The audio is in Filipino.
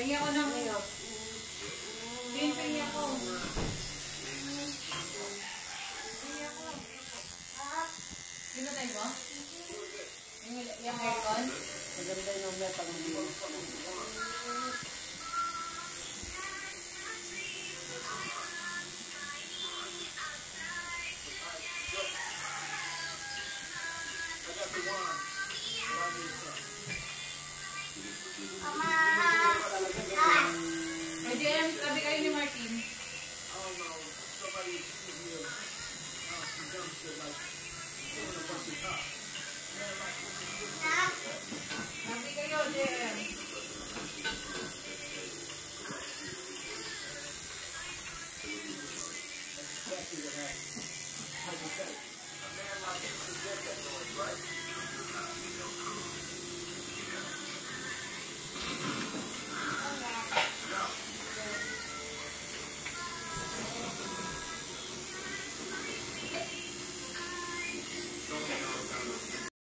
Pengi ako ng. Din, pengi ako. Pengi ako. Sino tayo mo? Yung, yung aircon? Maganda yung mga pag May Martin, sabi kayo ni Martin. Oh no, somebody give me a uh, jumps like someone to bust his. Sabi kayo, Jen. That's exactly.